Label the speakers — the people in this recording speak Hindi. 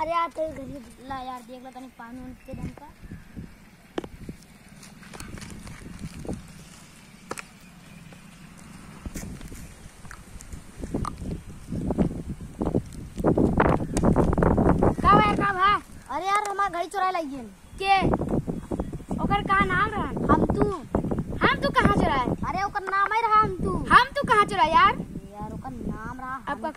Speaker 1: अरे यार तेरे घर ला यार देख ला तनी पानी उन के दम का।
Speaker 2: का भाई का भाई
Speaker 1: अरे यार हमारा घड़ी चुरा लगी
Speaker 2: के? ओकर का नाम रहा?
Speaker 1: हम तू।
Speaker 2: हम तू कहाँ चुराए?
Speaker 1: अरे ओकर नाम है रहा हम तू।
Speaker 2: हम तू कहाँ चुराए यार?
Speaker 1: यार ओकर नाम रहा
Speaker 2: अब का